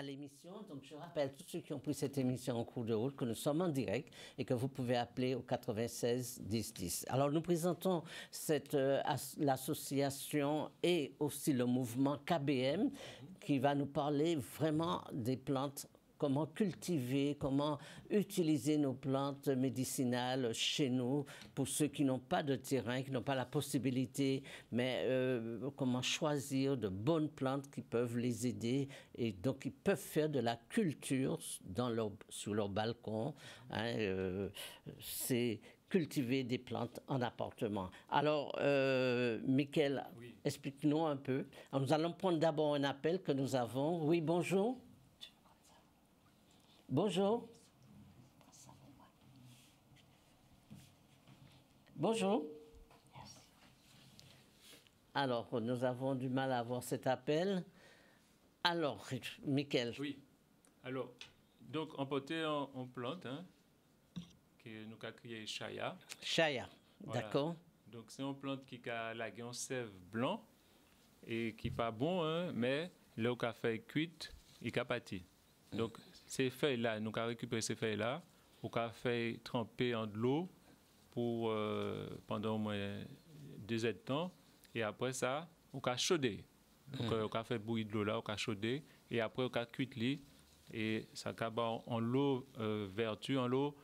à l'émission. Donc, je rappelle tous ceux qui ont pris cette émission en cours de route que nous sommes en direct et que vous pouvez appeler au 96 10 10. Alors, nous présentons cette euh, l'association et aussi le mouvement KBM qui va nous parler vraiment des plantes comment cultiver, comment utiliser nos plantes médicinales chez nous pour ceux qui n'ont pas de terrain, qui n'ont pas la possibilité, mais euh, comment choisir de bonnes plantes qui peuvent les aider et donc ils peuvent faire de la culture dans leur, sur leur balcon. Hein, euh, c'est cultiver des plantes en appartement. Alors, euh, Michael, explique-nous un peu. nous allons prendre d'abord un appel que nous avons. Oui, bonjour. Bonjour. Bonjour. Alors, nous avons du mal à avoir cet appel. Alors, Michael. Oui. Alors, donc, en poté, on, plante, hein, que nous avons créé Chaya. Chaya, d'accord. Donc, c'est une plante qui a la sève blanc et qui n'est pas bon, hein, mais a fait cuite, il a pâti. Donc, ces feuilles-là, nous avons récupéré ces feuilles-là, on a fait tremper en de l'eau pour, euh, pendant au moins deux heures de temps. Et après ça, on a chaudé. Donc, mm. euh, on a fait bouillir de l'eau là, on a chaudé. Et après, on a cuit Et ça a en, l'eau euh, vertu, en l'eau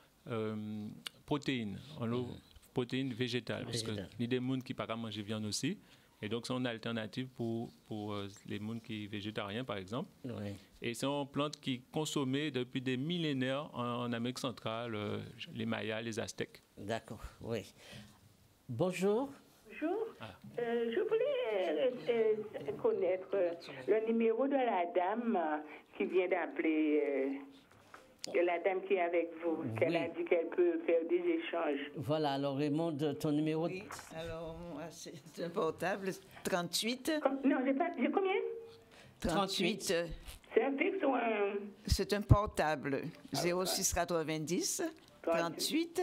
protéine, en l'eau mm. protéine végétale. Parce que il y a des gens qui ne peuvent pas manger viande aussi. Et donc, c'est une alternative pour, pour euh, les gens qui sont végétariens, par exemple. Et c'est une plante qui est consommée depuis des millénaires en, Amérique centrale, euh, les Mayas, les Aztèques. D'accord, oui. Bonjour. Bonjour. Ah. Euh, je voulais connaître le numéro de la dame qui vient d'appeler la dame qui est avec vous, qu'elle a dit qu'elle peut faire des échanges. Voilà, alors Raymond, ton numéro Oui, alors c'est un portable, 38. non, j'ai pas, j'ai combien? 38. C'est un fixe ou un... C'est un portable, 06 90 38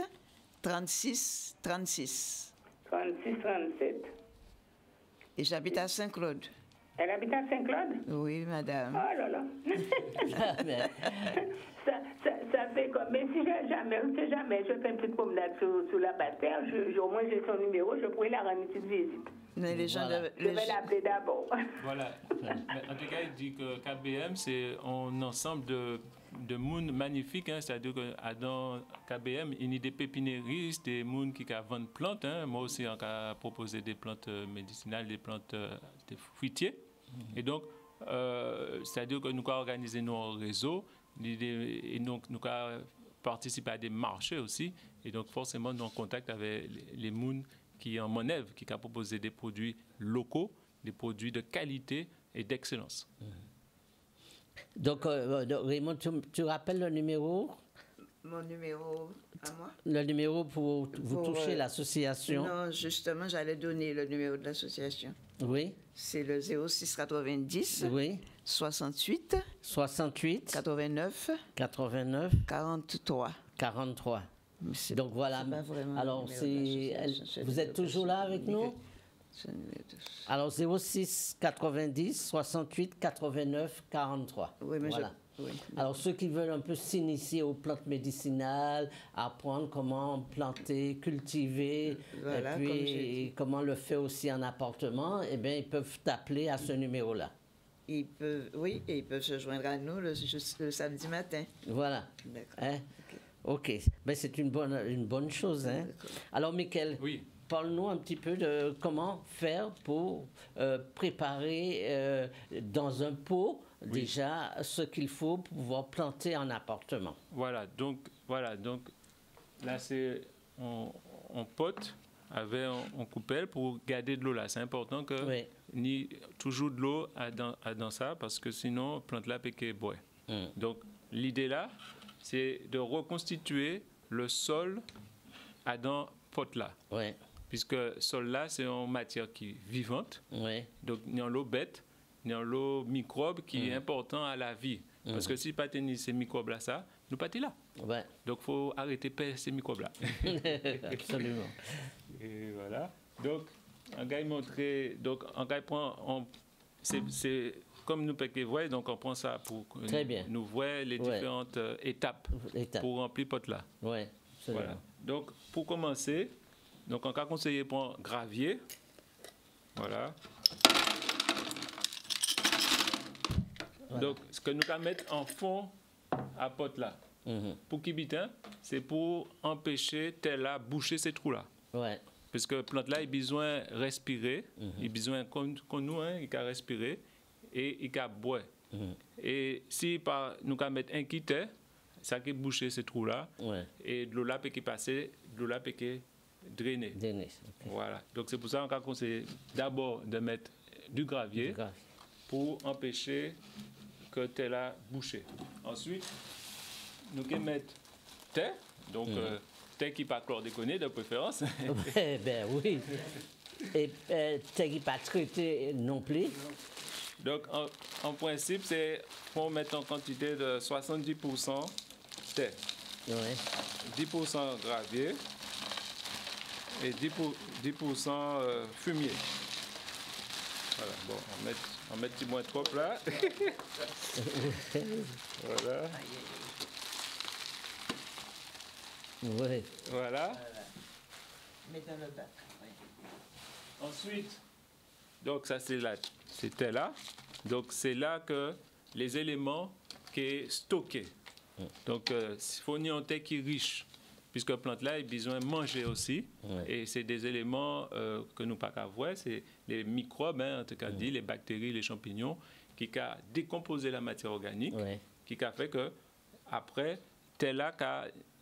36 36. 36 37. Et j'habite à Saint-Claude. Elle habite à Saint-Claude? Oui, madame. Oh là là. ça, comme. Mais si jamais, si jamais je fais une petite promenade sur, la basse terre, je, au moins j'ai son numéro, je pourrais la rendre une petite visite. Mais les gens je vais l'appeler d'abord. Voilà. en tout cas, il dit que KBM, c'est un ensemble de, de monde magnifiques. Hein, C'est-à-dire que dans KBM, il y a des pépiniéristes, des gens qui vendent plantes. Hein. Moi aussi, on a proposé des plantes euh, médicinales, des plantes euh, des fruitiers. Mhm. Et donc, euh, c'est-à-dire que nous avons organisé nos réseaux et donc nous avons participé à des marchés aussi. Et donc, forcément, nous sommes en contact avec les, gens qui en Monève, qui a proposé des produits locaux, des produits de qualité et d'excellence. Donc, euh, euh, Raymond, tu, rappelles le numéro? Mon numéro à moi? Le numéro pour vous toucher euh, l'association Non, justement, j'allais donner le numéro de l'association. Oui. C'est le 06 90 oui. 68 68 89 89 43 43. Donc voilà. Alors, vous êtes toujours là avec nous Alors 06 90 68 89 43. Oui, mais voilà. Alors ceux qui veulent un peu s'initier aux plantes médicinales, apprendre comment planter, cultiver, et puis comment le faire aussi en appartement, eh bien ils peuvent t'appeler à ce numéro-là. Ils peuvent, oui, et ils peuvent se joindre à nous le, samedi matin. Voilà. D'accord. Hein? Ok, ben, c'est une bonne, une bonne chose. Hein? Alors, Michael, oui. parle-nous un petit peu de comment faire pour euh, préparer euh, dans un pot déjà ce qu'il faut pour pouvoir planter un appartement. Voilà, donc, voilà, donc là, c'est on, on pote avec un, coupelle pour garder de l'eau là. C'est important que ni toujours de l'eau dans, dans, ça parce que sinon, plante là peut boire. Hmm. Donc, l'idée là, c'est de reconstituer le sol à dans pot là. Ouais. Puisque sol là, c'est une matière qui est vivante. Ouais. Donc, y a l'eau bête, y a l'eau microbe qui est mm. important à la vie. Parce que mm. si pas tenir ces microbes-là, ça, nous pas là. Ouais. Donc, il faut arrêter de ces microbes-là. Absolument. Et voilà. Donc, un gars montré, donc, un gars prend, c'est comme nous peut voir, donc on prend ça pour Très nous- bien. nous voir les Ouais. différentes euh, étapes Étape. pour remplir pot là. Ouais. Voilà. Donc, pour commencer, donc en cas conseillé pour gravier, voilà. Donc, ce que nous allons mettre en fond à pot là, Mhm. pour qui bitin, c'est pour empêcher tel là boucher ces trous là. Ouais. Parce que plante là, il a besoin de respirer, il a besoin, comme, comme nous, hein, il a respirer et il a boire. Et si par, nous allons mettre un quitté, ça qui boucher ces trous là, Ouais. et de l'eau là peut passer, de l'eau là peut drainer. Ok. Voilà. Donc c'est pour ça qu'on conseille d'abord de mettre du gravier pour empêcher que tel là bouché. Ensuite, nous allons mettre thé, donc euh, thé qui pas chlordéconné de préférence. Eh ben oui. Et euh, t'es pas traité non plus. Donc, en, en principe, c'est pour mettre en quantité de 70% thé, Ouais. 10% gravier et 10%, pour- 10% euh, fumier. Voilà, bon, on met, on met petit moins trop là. voilà, Ouais. voilà. Mais dans le bac. Ensuite, donc ça c'est là, c'était là. Donc c'est là que les éléments qui est stocké. Donc euh, il faut une thé qui est riche, puisque la plante là, il a besoin de manger aussi. Ouais. Et c'est des éléments euh, que nous pas qu'à voir, c'est les microbes, hein, en tout cas dit, les bactéries, les champignons, qui a décomposé la matière organique, Ouais. qui a fait que après, tel là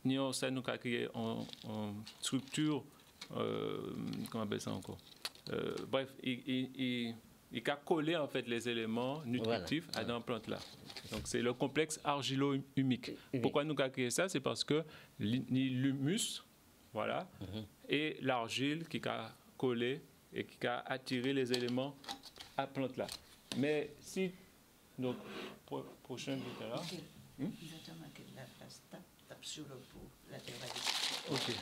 nous a créé en, en structure, euh, comment on appelle ça encore Euh, Bref, il, il, il, il a collé en fait les éléments nutritifs à dans la plante là. Donc c'est le complexe argilo-humique. Humique. Pourquoi nous avons créé ça? C'est parce que l'humus, voilà, et l'argile qui a collé et qui a attiré les éléments à la plante là. Mais si donc pro- prochain là. La place tape, sur le pot latéral, Ok.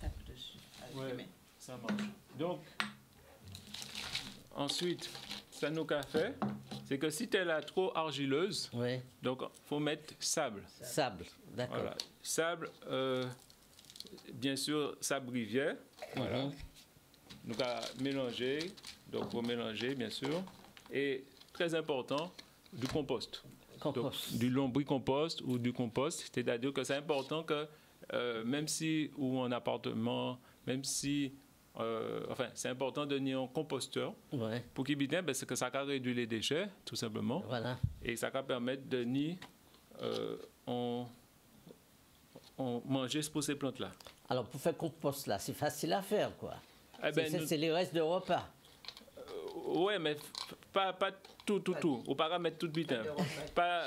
tape dessus avec Ouais. les mains. Ça marche. Donc, ensuite, ça nous qu'a fait, c'est que si elle est trop argileuse, Ouais. donc faut mettre sable. Sable. D'accord. Voilà. Sable, euh, bien sûr, sable rivière. Voilà. Nous allons mélanger, donc faut mélanger, bien sûr. Et très important, du compost. Donc, Compost. du lombricompost ou du compost. C'est-à-dire que c'est important que, euh, même si, ou en appartement, même si, euh, enfin, c'est important de tenir un composteur Ouais. pour qu'il bien, parce que ça va réduire les déchets, tout simplement, Voilà. et ça va permettre de ni euh, on, on manger pour ces plantes-là. Alors, pour faire compost là, c'est facile à faire, quoi. Eh ben, C'est- nous- les restes de repas. ouais, mais pas, pas tout, tout, tout. Ou pas mettre tout vite. hein. de repas. Pas,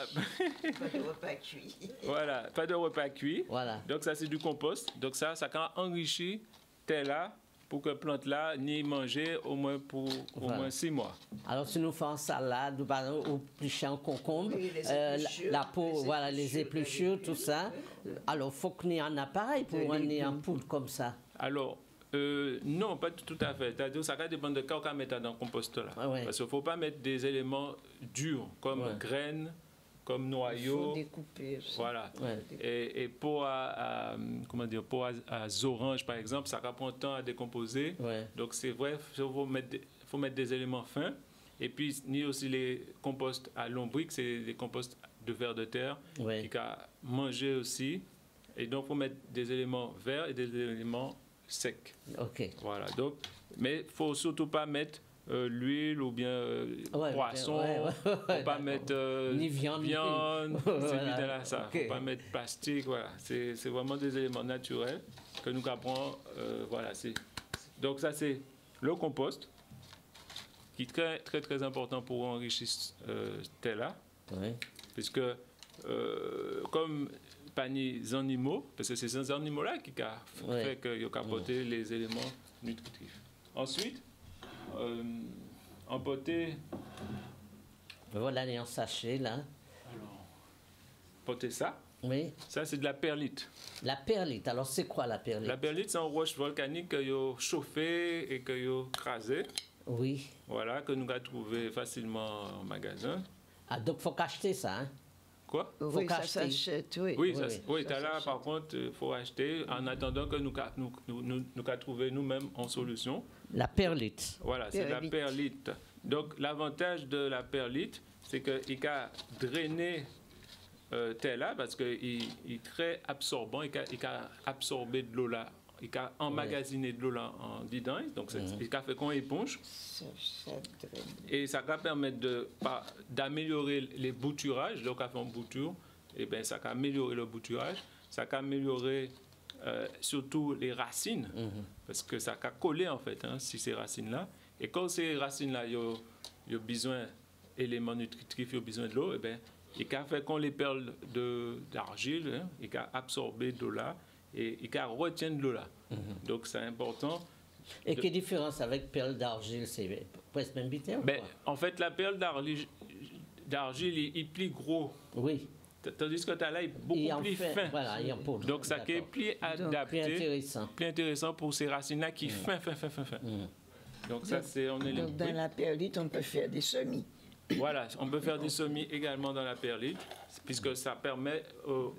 Pas de repas cuit. voilà, pas de repas cuit. Voilà. Donc ça c'est du compost. Donc ça, ça quand enrichir tel là pour que plante là ni manger au moins pour au moins six mois. Alors, si nous faisons salade ou, par exemple, ou éplucher un concombre, Oui, euh, la, peau, les voilà, les épluchures, tout ça. Alors, il faut y ait un appareil pour en un poudre comme ça. Alors euh, non, pas tout à fait. Ça va dépendre de quand on mettre dans le compost là. Ah ouais. Parce qu'il ne faut pas mettre des éléments durs comme Ouais. graines, comme Il faut noyaux. découper. ça. Voilà. Ouais. Et, et pour à, à- comment dire, pour à, à oranges par exemple, ça va prendre temps à décomposer. Ouais. Donc c'est vrai, il faut mettre, des- faut mettre des éléments fins. Et puis, ni aussi les composts à lombric, c'est des composts de vers de terre Ouais. qui a manger aussi. Et donc, il faut mettre des éléments verts et des éléments secs. OK. Voilà. Donc, mais il faut surtout pas mettre euh, l'huile ou bien euh, Ouais, poisson. ouais, ouais, faut pas mettre euh, Ni viande, viande, Voilà. là, ça. Faut pas mettre plastique. Voilà. C'est c'est vraiment des éléments naturels que nous apprenons. Euh, voilà. c'est- Donc ça c'est le compost qui est très très très important pour enrichir euh, Ouais. puisque euh, comme pas les animaux, parce que c'est ces animaux-là qui a Ouais. fait qu'ils ont apporté les éléments nutritifs. Ensuite, euh, emporter, Voilà, les en sachet, là. emporter ça, Oui. ça c'est de la perlite. La perlite. Alors, c'est quoi la perlite? La perlite, c'est une roche volcanique que ont chauffée et que ont crasée, Oui. voilà, que nous avons trouvé facilement en magasin. Ah, donc, il faut qu'acheter ça, hein? Quoi? Oui, ça s'achète, oui. Oui, Oui, oui. Ça là, par contre, il faut acheter en attendant que nous nous, nous, nous, nous trouver nous-mêmes en solution. La perlite. Voilà, c'est la Perlite. Donc, l'avantage de la perlite, c'est qu'il peut drainer euh, tel là parce qu'il il est très absorbant, il peut absorber de l'eau là, il peut emmagasiner de l'eau là en dedans, donc c'est- il peut faire qu'on éponge. Ça, ça draine. Et ça va permettre de- pas- d'améliorer les bouturages. Donc, quand on bouture, et ben, ça va améliorer le bouturage. Ça va améliorer euh, surtout les racines, parce que ça va coller en fait, hein, si ces racines-là. Et quand ces racines-là, ils ont, besoin d'éléments nutritifs, ils ont besoin de l'eau, et ben, il va faire qu'on les perles de- d'argile, hein, il va absorber de l'eau là, et il va retenir de l'eau là. Donc, c'est important. Et De- quelle différence avec perle d'argile C'est presque même bité ou Ben, quoi? en fait, la perle d'argile, d'argile, il, il plie gros. Oui. Tandis que tu as là, il est beaucoup plus fait- fin. Voilà, il en poudre. Donc, ça qui est plus Plus adapté, intéressant. plus intéressant pour ces racines-là qui fin, fin, fin, fin, fin. Donc, ça, c'est on est les- Donc, dans oui. la perlite, on peut faire des semis. Voilà, on peut faire des semis également dans la perlite, puisque ça permet aux,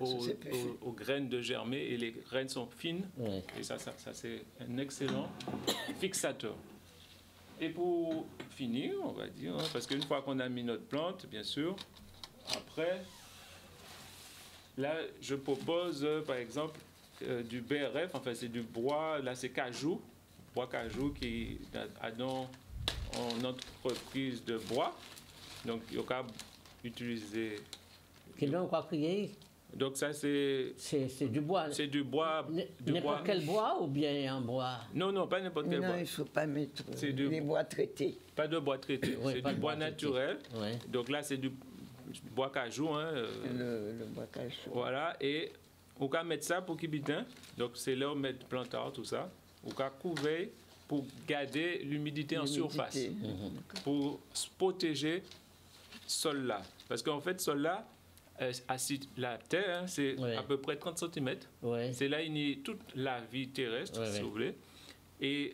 graines de germer et les graines sont fines. Ouais. Et ça, ça, ça, c'est un excellent fixateur. Et pour finir, on va dire, hein, parce qu'une fois qu'on a mis notre plante, bien sûr, après, là, je propose, euh, par exemple, euh, du BRF, enfin, c'est du bois, là, c'est cajou, bois cajou qui a dans en entreprise de bois. Donc, il y a utiliser. Quel nom quoi crier Donc, ça, c'est C'est c'est du bois. c'est du bois. N- Du bois. N'importe quel bois ou bien un bois? Non, non, pas n'importe quel Non, bois. il ne faut pas mettre C'est du- les bois traités. Pas de bois traité, Oui, c'est pas du bois naturel. Ouais. Donc là, c'est du bois cajou. Hein, euh, Le, le bois cachou. Voilà, et on peut mettre ça pour qu'il bitin. Donc c'est là où mettre plantard, tout ça. On peut couvrir pour garder l'humidité en surface, L'humidité. pour se protéger sol là. Parce qu'en fait, sol là, euh, la terre, hein, c'est Ouais. à peu près 30 cm. Ouais. C'est là a toute la vie terrestre, Ouais, si vous voulez. Et,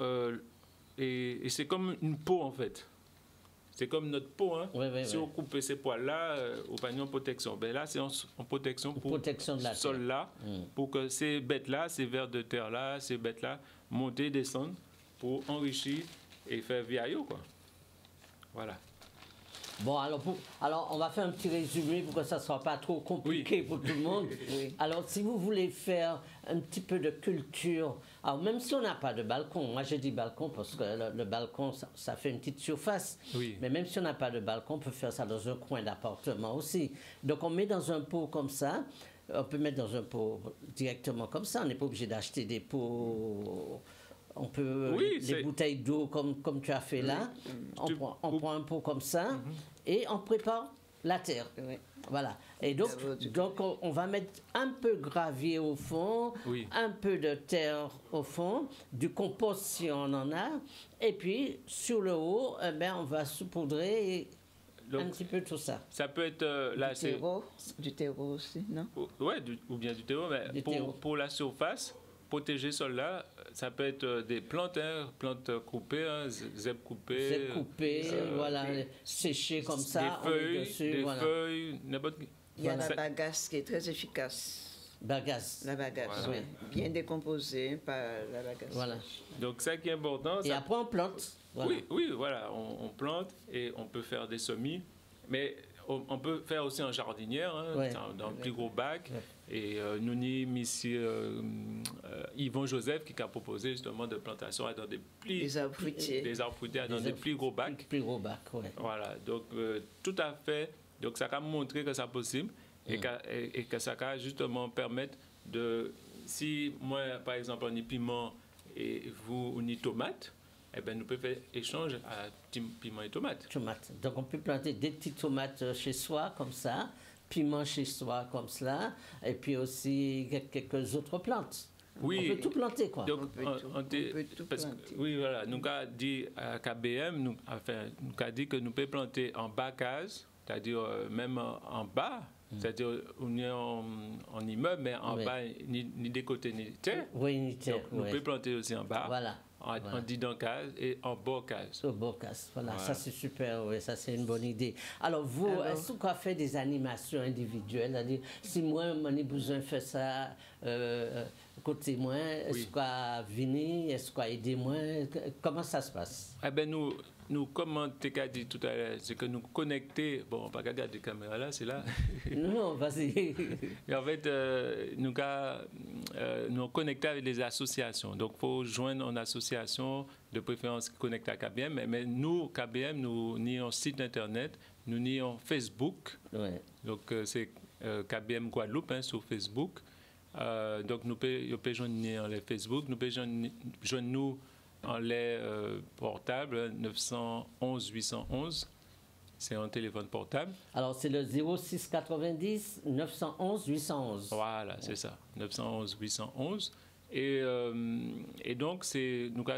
euh, et, et c'est comme une peau, en fait. C'est comme notre peau. Hein. Si on coupe ces poils-là, euh, au panier en protection. Ben là, c'est en, en protection pour protection de la ce sol-là, Mm. pour que ces bêtes-là, ces vers de terre-là, ces bêtes-là, montent et descendent pour enrichir et faire vieillot, quoi. Voilà. Bon, alors, pour- alors, on va faire un petit résumé pour que ça ne soit pas trop compliqué pour tout le monde. Alors, si vous voulez faire un petit peu de culture, alors même si on n'a pas de balcon, moi j'ai dit balcon parce que le, le balcon, ça, ça fait une petite surface. Oui. Mais même si on n'a pas de balcon, on peut faire ça dans un coin d'appartement aussi. Donc, on met dans un pot comme ça. On peut mettre dans un pot directement comme ça. On n'est pas obligé d'acheter des pots. On peut Oui, les, bouteilles d'eau comme, comme tu as fait là. On, Tu- prend, on ou- prend un pot comme ça et on prépare la terre. Oui. Voilà. Et donc, donc on, on va mettre un peu gravier au fond, Oui. un peu de terre au fond, du compost si on en a, et puis sur le haut, eh ben, on va saupoudrer un Donc, petit peu tout ça. ça peut être... euh, là, Du terreau, du terreau aussi, non? Ouais, du- ou bien du terreau, mais Du pour, terreau. pour la surface, protéger là, ça peut être euh, des plantes, hein, plantes euh, coupées, hein, z- zèbres coupées. C'est coupé, euh, voilà, séché comme ça, des feuilles, dessus, des voilà. feuilles, n'importe. Il y a Voilà. la bagasse qui est très efficace. Bagasse. La bagasse, Voilà. oui. Bien décomposée par la bagasse. Voilà. Donc ça qui est important, Et ça- après, on plante. Voilà. oui, oui, voilà, on, on plante et on peut faire des semis, mais on, on peut faire aussi en jardinière, hein, Ouais. dans, dans un plus gros bac. Et euh, nous avons ici euh, euh, Yvon Joseph qui a proposé justement de plantation dans des arbres fruitiers. des arbres fruitiers dans Des des plus gros bacs. Plus gros bac, ouais. Voilà, donc euh, tout à fait. Donc ça va montrer que c'est possible et, que, et- et que ça va justement permettre de. Si moi, par exemple, on est piment et vous, on est tomate, eh ben, nous pouvons faire échange à piment et tomate. tomates. Donc on peut planter des petites tomates chez soi comme ça, piment chez soi comme cela, et puis aussi quel- quelques autres plantes. Oui. On peut tout planter quoi. Donc, On peut on- tout- on t'est- on peut tout parce que- planter. oui, voilà. Nous avons dit à KBM, nous, enfin, nous avons dit que nous pouvons planter en bas case, c'est-à-dire euh, même en, en bas, c'est-à-dire on est en, en immeuble, mais en Oui. bas, ni, ni des côtés ni des terres. oui, une terre, Donc, nous ouais. pouvons planter aussi en bas. Voilà. En, Voilà. en et en bocase. Au Bocas, voilà, Voilà. ça c'est super, oui, ça c'est une bonne idée. Alors vous, Alors- est-ce qu'on fait des animations individuelles? C'est-à-dire, si moi, ai besoin de faire ça, euh, côté moi, est-ce qu'on a venir, est-ce qu'on a aider moi? Comment ça se passe? Eh ben nous, nous, comme tu as dit tout à l'heure, c'est que nous connecter, bon, on va pas regarder la caméra là, c'est là. Non, non, vas-y. Et en fait, euh, nous, euh, nous connecter avec les associations. Donc, il faut joindre une association de préférence qui connecte à KBM. Mais, mais nous, KBM, nous un site internet, nous un Facebook. Ouais. Donc, euh, c'est euh, KBM Guadeloupe hein, sur Facebook. Euh, donc, nous pouvons joindre les Facebook, nous pouvons joindre nous en les portables, hein, 911 811. C'est un téléphone portable? Alors c'est le 06 90 911 811. Voilà, c'est ça. 911 811. Et, euh, et donc, c'est nous, qui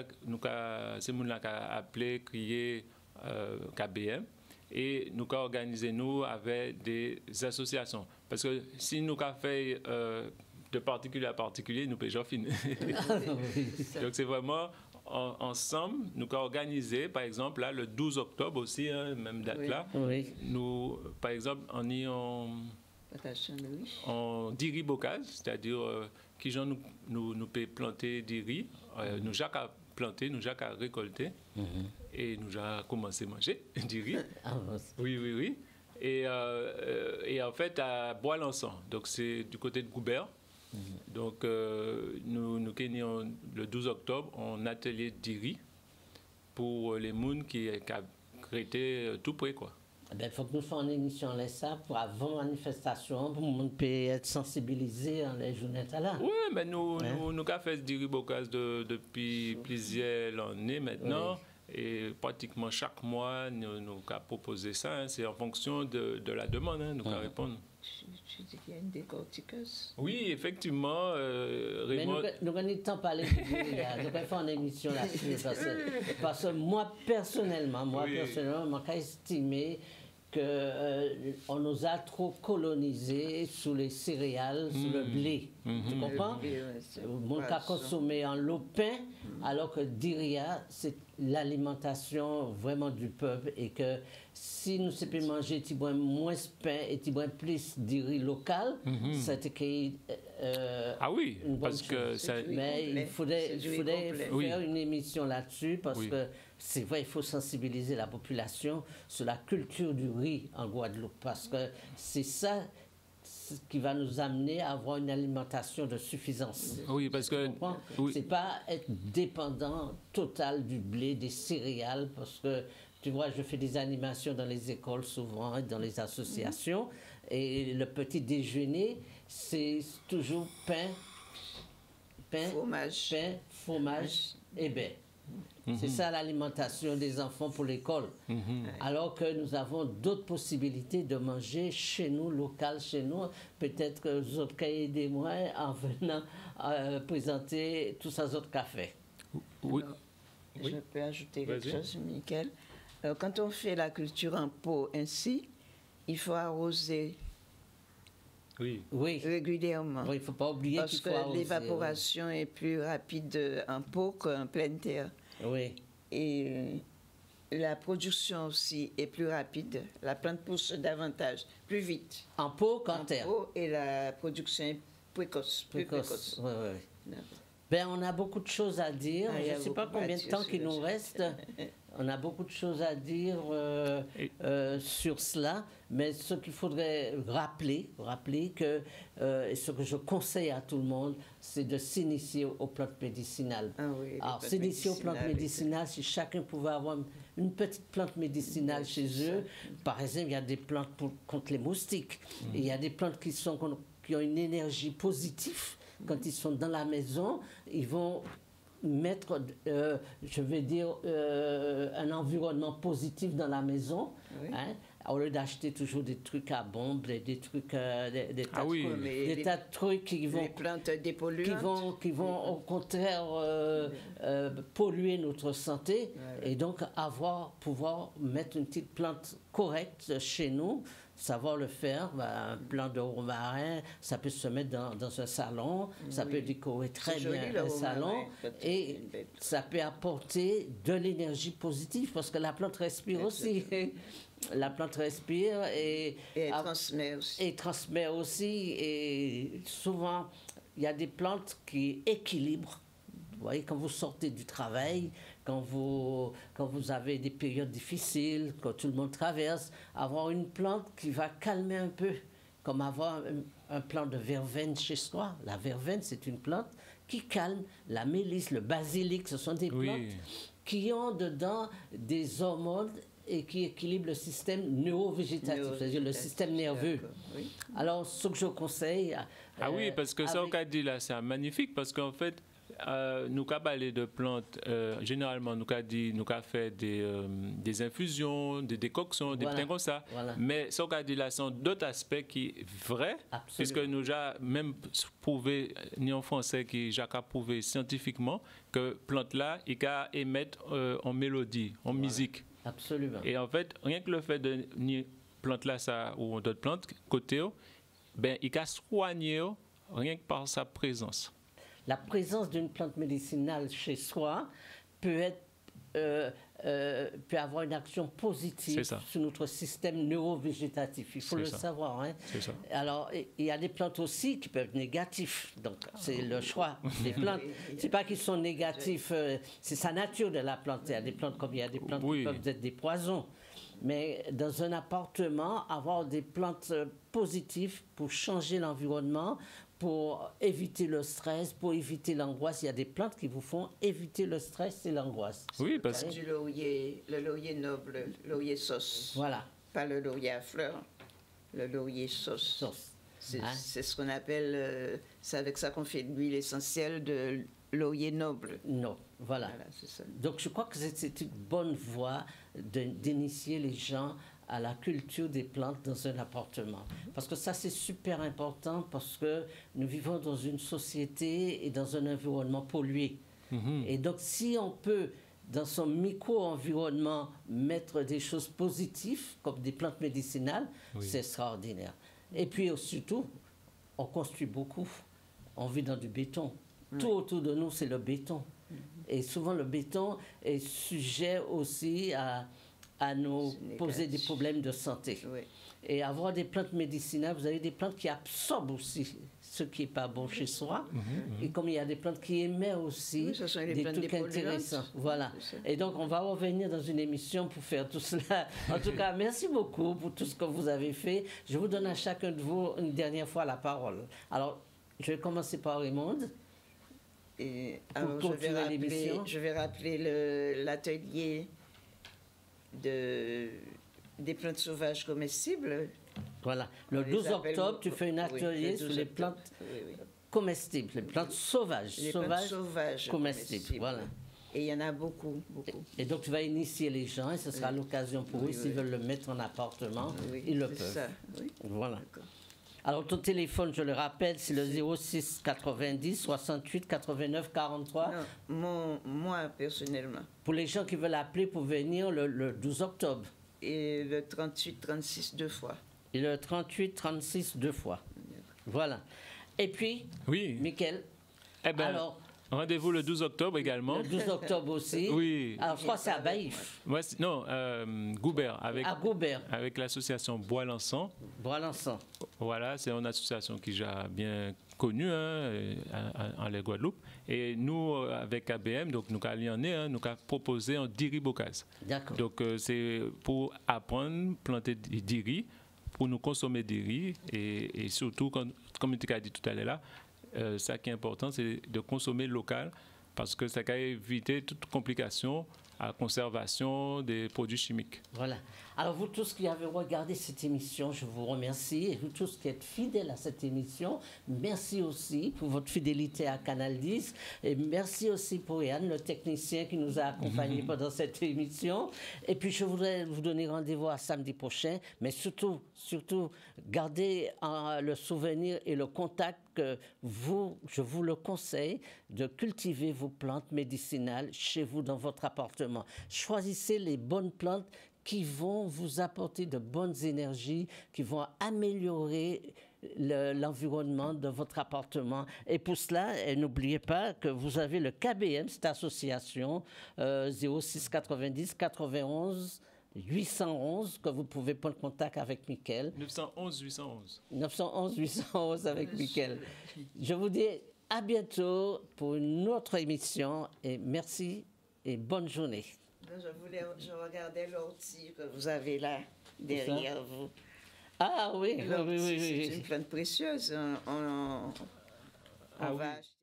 a appelé, crié euh, KBM. Et nous avons organisé nous avec des associations. Parce que si nous avons fait euh, de particulier à particulier, nous pouvons finir. Donc, c'est vraiment en- ensemble, nous avons organisé, par exemple, là, le 12 octobre aussi, hein, même date Oui. là, Oui. nous, par exemple, on y en en diri bocage, c'est-à-dire euh, qui gens nous, nous, nous peut planter du riz, euh, nous Jacques à planter, nous Jacques à récolter, et nous à commencer à manger du riz. Ah, Oui, oui, oui. Et, euh, euh, et en fait, à Bois-Lançon, donc c'est du côté de Goubert. Donc, euh, nous, nous gagnons le 12 octobre en atelier d'Iri pour les mouns qui, qui a été euh, tout près, quoi. Il ben, faut que nous fassions une émission là, ça pour avant manifestation, pour que le monde puisse être sensibilisé en les journées là. Oui, mais nous, Ouais. nous, nous avons fait du ribocage de, depuis plusieurs années maintenant. Et pratiquement chaque mois, nous, nous avons proposé ça. hein. C'est en fonction de, de la demande, hein, nous avons répondre. Tu, tu dis qu'il y a une décortiqueuse. Oui, effectivement, euh, Mais nous, Raymond. nous avons le temps de parler de vous, là. Nous allons faire une émission là-dessus. Parce que, parce que moi, personnellement, moi, Oui. personnellement, je estimé que euh, on nous a trop colonisés sous les céréales, sous le blé. Tu comprends? Le blé, ouais, c'est Le monde a poisson. consommé en lopin, alors que Diria, c'est l'alimentation vraiment du peuple et que si nous savons manger moins de pain et plus de riz local, c'était que, euh, Ah oui, une bonne parce que ça. Mais complet. il faudrait, faire Oui. une émission là-dessus parce Oui. que c'est vrai, il faut sensibiliser la population sur la culture du riz en Guadeloupe parce que c'est ça qui va nous amener à avoir une alimentation de suffisance. Oui, parce que. Oui. C'est pas être dépendant total du blé, des céréales, parce que tu vois, je fais des animations dans les écoles souvent, et dans les associations, et le petit déjeuner, c'est toujours pain, pain, Fromage. pain, fromage et C'est ça l'alimentation des enfants pour l'école. Alors que nous avons d'autres possibilités de manger chez nous, local chez nous. Peut-être que vous autres pouvez aider moi en venant euh, présenter tous ces autres cafés. Oui. Oui. Je peux ajouter quelque chose, Michael. Alors, quand on fait la culture en pot ainsi, il faut arroser Oui. Oui, régulièrement. il ne faut pas oublier parce que faut l'évaporation est plus rapide en pot qu'en pleine terre. Oui, Et euh, la production aussi est plus rapide. La plante pousse davantage, plus vite. en pot qu'en en terre. pot et la production est précoce. Précoce. précoce. Ouais, ouais. Ben, on a beaucoup de choses à dire. Ah, Je ne sais pas combien de temps qu'il nous reste. On a beaucoup de choses à dire euh, Et- euh, sur cela, mais ce qu'il faudrait rappeler, rappeler que euh, et ce que je conseille à tout le monde, c'est de s'initier aux plantes médicinales. Ah oui, Alors, s'initier aux plantes médicinales, si chacun pouvait avoir une petite plante médicinale Oui, chez eux, par exemple, il y a des plantes pour- contre les moustiques, Et il y a des plantes qui, sont, qui ont une énergie positive. Quand ils sont dans la maison, ils vont mettre, euh, je vais dire, euh, un environnement positif dans la maison, Oui. hein, au lieu d'acheter toujours des trucs à bombe, des, des trucs, euh, des, des Ah tas de- oui. Des les- tas de trucs qui vont qui vont, qui vont au contraire euh, euh, polluer notre santé et donc avoir, pouvoir mettre une petite plante correcte chez nous savoir le faire, un plant de romarin, ça peut se mettre dans, dans un salon, ça peut décorer très bien un salon et ça peut apporter de l'énergie positive parce que la plante respire aussi. la plante respire et, et transmet aussi. Et transmet aussi. Et souvent, il y a des plantes qui équilibrent. Vous voyez, quand vous sortez du travail, quand vous, quand vous avez des périodes difficiles, quand tout le monde traverse, avoir une plante qui va calmer un peu, comme avoir un, plant de verveine chez soi. La verveine, c'est une plante qui calme. La mélisse, le basilic, ce sont des plantes qui ont dedans des hormones et qui équilibrent le système neurovégétatif, c'est-à-dire le système nerveux. Alors, ce que je conseille... ah oui, parce que ça, on dit là, c'est magnifique, parce qu'en fait, euh, nous avons parlé de plantes, euh, généralement, nous avons dit, nous avons fait des, euh, des, infusions, des décoctions, des trucs comme ça. Mais ce qu'on dit là, sont d'autres aspects qui sont vrais, puisque nous avons même prouvé, ni en français, qui j'ai prouvé scientifiquement, que plante là, il peut émettre en mélodie, en musique. Absolument. Et en fait, rien que le fait de ni plante là, ça, ou d'autres plantes, côté, ben, il peut soigner rien que par sa présence la présence d'une plante médicinale chez soi peut être euh, euh, peut avoir une action positive sur notre système neurovégétatif. Il faut le savoir. Hein. Alors, il y a des plantes aussi qui peuvent être négatives. Donc, c'est le choix des plantes. C'est pas qu'ils sont négatifs, euh, c'est sa nature de la plante. Il y a des plantes comme il y a des plantes qui peuvent être des poisons. Mais dans un appartement, avoir des plantes positives pour changer l'environnement, pour éviter le stress, pour éviter l'angoisse. Il y a des plantes qui vous font éviter le stress et l'angoisse. Oui, parce que... Du laurier, le laurier noble, le laurier sauce. Voilà. Pas le laurier à fleurs, le laurier sauce. Sauce. C'est hein? ce qu'on appelle, euh, c'est avec ça qu'on fait l'huile essentielle de laurier noble. Non, voilà. voilà ça. Donc je crois que c'est une bonne voie d'initier les gens à la culture des plantes dans un appartement. Parce que ça, c'est super important parce que nous vivons dans une société et dans un environnement pollué. Mhm. Et donc, si on peut, dans son micro-environnement, mettre des choses positives, comme des plantes médicinales, c'est extraordinaire. Et puis, surtout, on construit beaucoup. On vit dans du béton. Tout autour de nous, c'est le béton. Mhm. Et souvent, le béton est sujet aussi à à nous poser des problèmes de santé. Et avoir des plantes médicinales, vous avez des plantes qui absorbent aussi ce qui n'est pas bon chez soi. Mhm, mhm. Et comme il y a des plantes qui émettent aussi des trucs intéressants. Voilà. Et donc, on va revenir dans une émission pour faire tout cela. En tout cas, merci beaucoup pour tout ce que vous avez fait. Je vous donne à chacun de vous une dernière fois la parole. Alors, je vais commencer par Raymond. Et alors, je vais, rappeler, je vais rappeler l'atelier de, des plantes sauvages comestibles. Voilà. Le 12 octobre, tu fais un atelier sur les plantes comestibles, les plantes sauvages. Les sauvages, plantes sauvages comestibles. Voilà. Et il y en a beaucoup, beaucoup. Et, donc, tu vas initier les gens et ce sera l'occasion pour eux, s'ils veulent le mettre en appartement, ils le peuvent. Ça, voilà. Alors, ton téléphone, je le rappelle, c'est le 06 90 68 89 43. Non, moi, personnellement. Pour les gens qui veulent appeler pour venir le, 12 octobre. Et le 38 36 deux fois. Et le 38 36 deux fois. Voilà. Et puis, oui. Michael. Eh ben, alors, Rendez-vous le 12 octobre également. Le 12 octobre aussi. Oui. Alors, je crois que c'est à Baïf. non, euh, Goubert. Avec, à Goubert. Avec l'association Bois-Lançon. Bois-Lançon. Voilà, c'est une association qui est bien connue hein, en, Guadeloupe. Et nous, avec ABM, donc nous avons hein, nous avons proposé un diri. D'accord. Donc, euh, c'est pour apprendre à planter du riz, pour nous consommer du riz et, et surtout, comme, comme tu as dit tout à l'heure là, euh, ça qui est important, c'est de consommer local parce que ça va éviter toute complication à conservation des produits chimiques. Voilà. Alors vous tous qui avez regardé cette émission, je vous remercie. Et vous tous qui êtes fidèles à cette émission, merci aussi pour votre fidélité à Canal 10. Et merci aussi pour Yann, le technicien qui nous a accompagnés pendant cette émission. Et puis je voudrais vous donner rendez-vous à samedi prochain. Mais surtout, surtout, gardez euh, le souvenir et le contact que vous, je vous le conseille, de cultiver vos plantes médicinales chez vous dans votre appartement. Choisissez les bonnes plantes qui vont vous apporter de bonnes énergies, qui vont améliorer l'environnement de votre appartement. Et pour cela, n'oubliez pas que vous avez le KBM, cette association euh, 0690 91 811 que vous pouvez prendre contact avec Mickaël. 911 811. 911 811 avec Mickaël. Je vous dis à bientôt pour une autre émission et merci et bonne journée. Je, voulais, je regardais l'ortie que vous avez là derrière vous. Ah oui, oui, oui, C'est une plante précieuse. On, on, on ah, va oui.